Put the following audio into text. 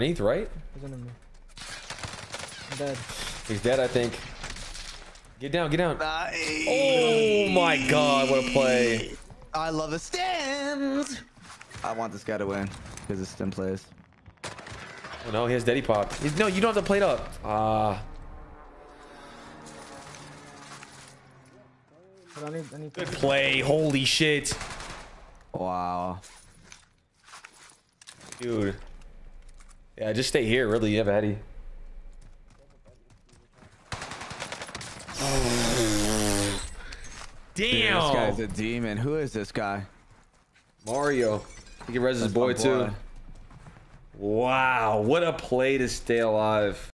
Underneath, right? He's under me. I'm dead. He's dead, I think. Get down, get down. Nice. Oh my god, what a play. I love the stims. I want this guy to win because the stim plays. Oh no, he has Daddy Pop. He's, no, you don't have to plate up. Ah. But I need, I need good play. Holy shit. Wow. Dude. Yeah, just stay here, really. You have Eddie. Dude, Damn. this guy's a demon. Who is this guy? Mario. He can res his That's my boy, too. Wow, what a play to stay alive.